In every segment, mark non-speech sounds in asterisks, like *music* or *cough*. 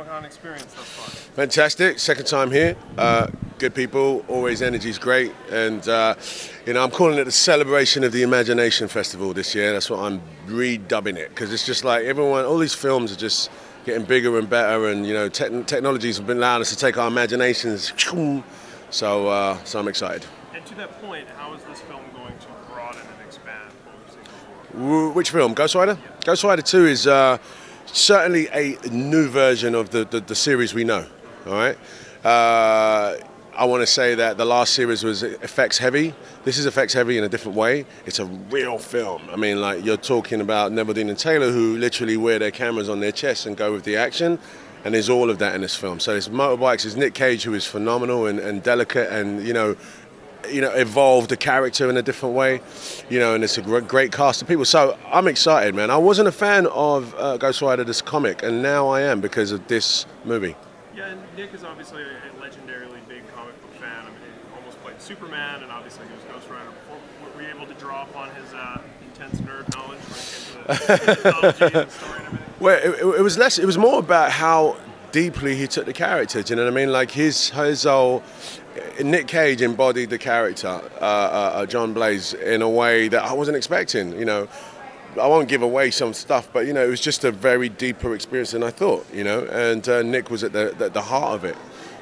experience thus far? Fantastic. Second time here. Uh, good people. Always energy's great. And, uh, you know, I'm calling it the celebration of the imagination festival this year. That's what I'm redubbing it because it's just like everyone, all these films are just getting bigger and better. And, you know, te- technologies have been allowing us to take our imaginations. So, uh, so I'm excited. And to that point, how is this film going to broaden and expand what we've seen before? Which film? Ghost Rider? Yeah. Ghost Rider 2 is uh, certainly a new version of the, the, the series we know. All right. Uh, I want to say that the last series was effects heavy. This is effects heavy in a different way. It's a real film. I mean, like you're talking about Dean and Taylor, who literally wear their cameras on their chests and go with the action. And there's all of that in this film. So there's motorbikes. There's Nick Cage, who is phenomenal and, and delicate, and you know, you know, evolved the character in a different way, you know, and it's a great cast of people. So I'm excited, man. I wasn't a fan of uh, Ghost Rider, this comic, and now I am because of this movie. Yeah, and Nick is obviously a legendarily big comic book fan. I mean, he almost played Superman, and obviously he was Ghost Rider before. Were you able to draw upon his uh, intense nerd knowledge when it came to the, the *laughs* story and everything? Well, it, it was less. It was more about how deeply he took the character. Do you know what I mean? Like his his whole Nick Cage embodied the character, uh, uh, uh, John Blaze, in a way that I wasn't expecting. You know, I won't give away some stuff, but you know, it was just a very deeper experience than I thought. You know, and uh, Nick was at the, the, the heart of it.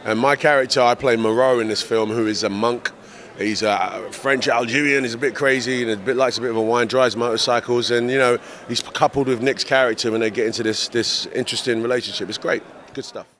And my character, I play Moreau in this film, who is a monk. He's a French Algerian. He's a bit crazy and a bit likes a bit of a wine, drives motorcycles, and you know, he's coupled with Nick's character when they get into this this interesting relationship. It's great, good stuff.